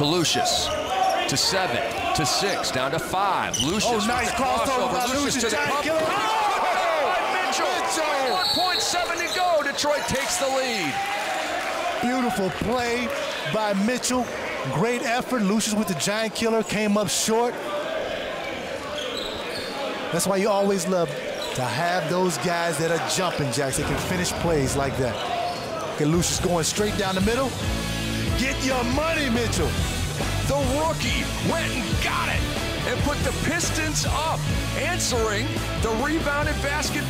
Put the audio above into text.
to Lucious. To seven, to six, down to five. Lucious oh, nice crossover. crossover. Lucious, Lucious to the cup. Oh, Mitchell. Mitchell. 1.7 to go. Detroit takes the lead. Beautiful play by Mitchell. Great effort. Lucious with the giant killer came up short. That's why you always love to have those guys that are jumping jacks that can finish plays like that. Okay, Lucious going straight down the middle. Get your money, Mitchell. The rookie went and got it and put the Pistons up, answering the rebounded basket.